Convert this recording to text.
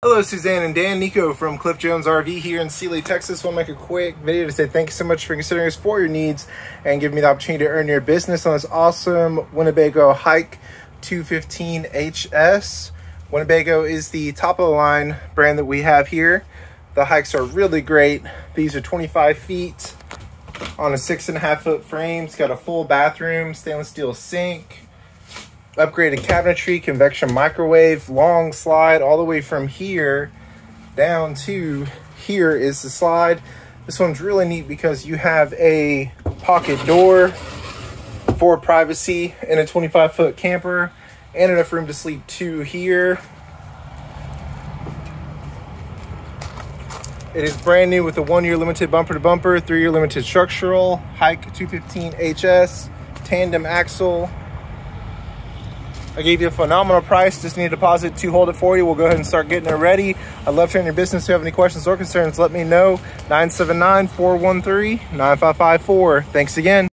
Hello, Suzanne and Dan. Niko from Cliff Jones RV here in Sealy, Texas. Want to make a quick video to say thank you so much for considering us for your needs and give me the opportunity to earn your business on this awesome Winnebago Hike 215 HS. Winnebago is the top of the line brand that we have here. The hikes are really great. These are 25 feet on a six and a half foot frame. It's got a full bathroom, stainless steel sink, upgraded cabinetry, convection microwave, long slide all the way from here down to here is the slide. This one's really neat because you have a pocket door for privacy in a 25 foot camper and enough room to sleep two here. It is brand new with a one year limited bumper to bumper, three year limited structural, Hike 215 HS, tandem axle, I gave you a phenomenal price. Just need a deposit to hold it for you. We'll go ahead and start getting it ready. I'd love to hear your business. If you have any questions or concerns, let me know. 979-413-9554. Thanks again.